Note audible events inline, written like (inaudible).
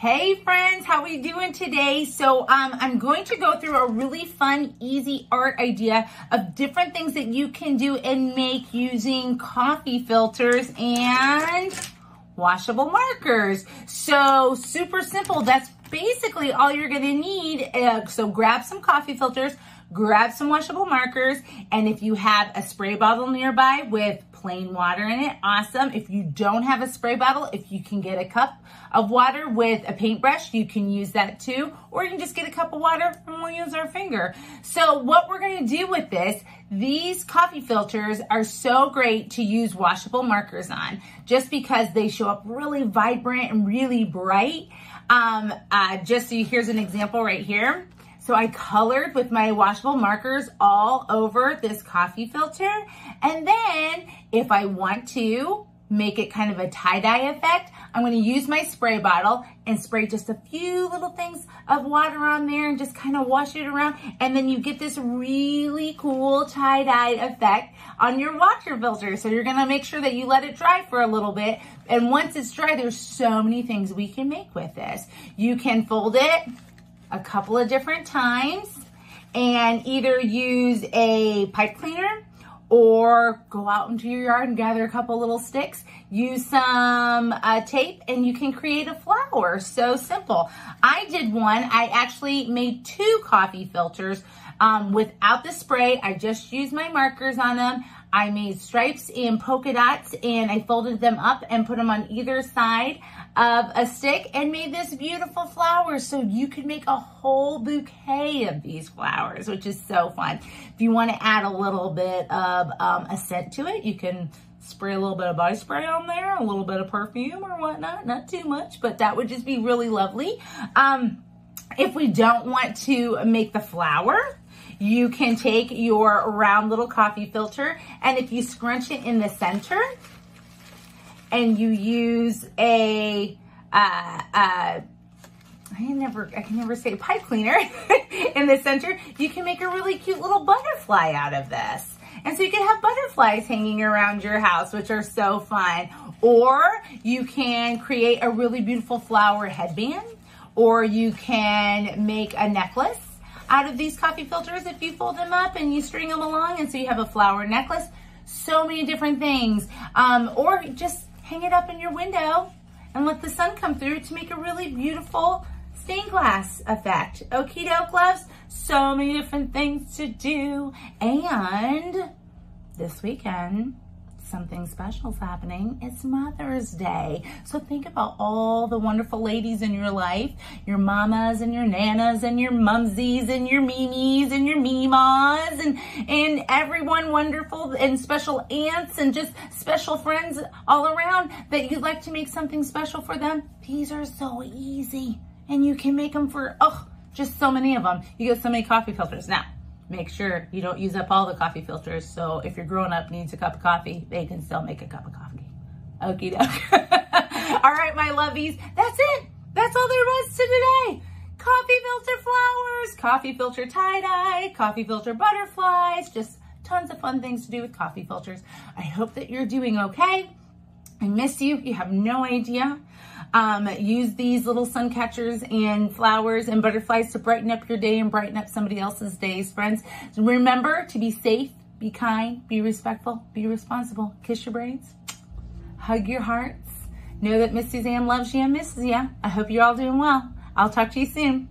Hey friends, how are we doing today? So um, I'm going to go through a really fun, easy art idea of different things that you can do and make using coffee filters and washable markers. So super simple. That's basically all you're gonna need. Uh, so grab some coffee filters, grab some washable markers, and if you have a spray bottle nearby with plain water in it, awesome. If you don't have a spray bottle, if you can get a cup of water with a paintbrush, you can use that too, or you can just get a cup of water and we'll use our finger. So what we're gonna do with this, these coffee filters are so great to use washable markers on, just because they show up really vibrant and really bright. Um, uh, just so you, here's an example right here. So I colored with my washable markers all over this coffee filter. And then if I want to make it kind of a tie-dye effect, I'm gonna use my spray bottle and spray just a few little things of water on there and just kind of wash it around. And then you get this really cool tie-dye effect on your water filter. So you're gonna make sure that you let it dry for a little bit. And once it's dry, there's so many things we can make with this. You can fold it a couple of different times and either use a pipe cleaner or go out into your yard and gather a couple little sticks, use some uh, tape, and you can create a flower. So simple. I did one. I actually made two coffee filters um, without the spray. I just used my markers on them. I made stripes and polka dots and I folded them up and put them on either side of a stick and made this beautiful flower. So you could make a whole bouquet of these flowers, which is so fun. If you want to add a little bit of um, a scent to it, you can spray a little bit of body spray on there, a little bit of perfume or whatnot, not too much, but that would just be really lovely. Um, if we don't want to make the flower, you can take your round little coffee filter and if you scrunch it in the center and you use a, uh, uh, I never, I can never say pipe cleaner (laughs) in the center, you can make a really cute little butterfly out of this. And so you can have butterflies hanging around your house, which are so fun. Or you can create a really beautiful flower headband, or you can make a necklace out of these coffee filters if you fold them up and you string them along and so you have a flower necklace. So many different things. Um, or just hang it up in your window and let the sun come through to make a really beautiful stained glass effect. Okie doke loves, so many different things to do. And this weekend, something special is happening. It's Mother's Day. So think about all the wonderful ladies in your life, your mamas and your nanas and your mumsies and your mimis and your mimas and, and everyone wonderful and special aunts and just special friends all around that you'd like to make something special for them. These are so easy and you can make them for, oh, just so many of them. You get so many coffee filters. Now, make sure you don't use up all the coffee filters. So if your grown up needs a cup of coffee, they can still make a cup of coffee. Okie doke. (laughs) all right, my lovies. That's it. That's all there was to today. Coffee filter flowers, coffee filter tie-dye, coffee filter butterflies, just tons of fun things to do with coffee filters. I hope that you're doing okay. I miss you. You have no idea. Um, use these little sun catchers and flowers and butterflies to brighten up your day and brighten up somebody else's days, friends. Remember to be safe, be kind, be respectful, be responsible. Kiss your brains, hug your hearts. Know that Miss Suzanne loves you and misses you. I hope you're all doing well. I'll talk to you soon.